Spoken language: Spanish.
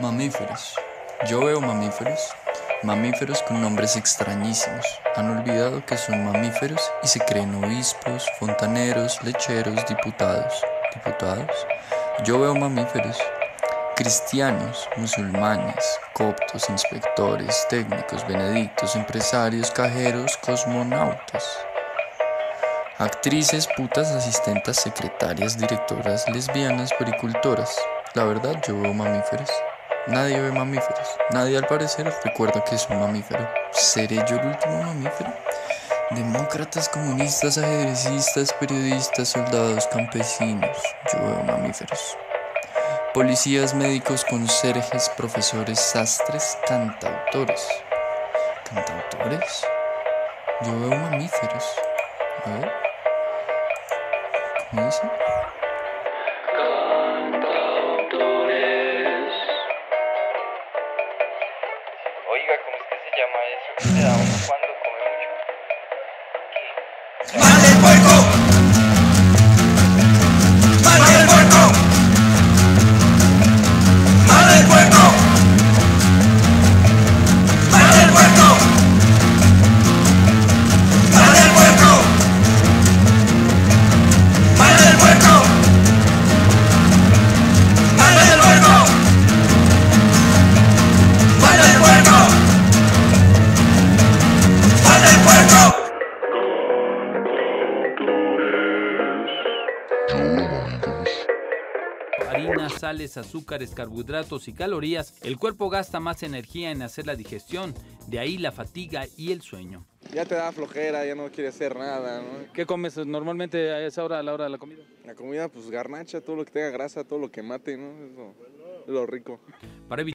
Mamíferos. Yo veo mamíferos. Mamíferos con nombres extrañísimos. Han olvidado que son mamíferos y se creen obispos, fontaneros, lecheros, diputados. ¿Diputados? Yo veo mamíferos. Cristianos, musulmanes, coptos, inspectores, técnicos, benedictos, empresarios, cajeros, cosmonautas. Actrices, putas, asistentes, secretarias, directoras, lesbianas, pericultoras. La verdad, yo veo mamíferos. Nadie ve mamíferos. Nadie al parecer recuerda que es un mamífero. ¿Seré yo el último mamífero? Demócratas, comunistas, ajedrecistas, periodistas, soldados, campesinos. Yo veo mamíferos. Policías, médicos, conserjes, profesores, sastres, cantautores. ¿Cantautores? Yo veo mamíferos. A ver. ¿Cómo dice? Oiga, ¿cómo es que se llama eso que da uno cuando come mucho? ¿Qué? ¡Mal el puerco! Harinas, sales, azúcares, carbohidratos y calorías, el cuerpo gasta más energía en hacer la digestión, de ahí la fatiga y el sueño. Ya te da flojera, ya no quieres hacer nada, ¿no? ¿Qué comes normalmente a esa hora, a la hora de la comida? La comida, pues garnacha, todo lo que tenga grasa, todo lo que mate, ¿no? Eso es lo rico. Para evitar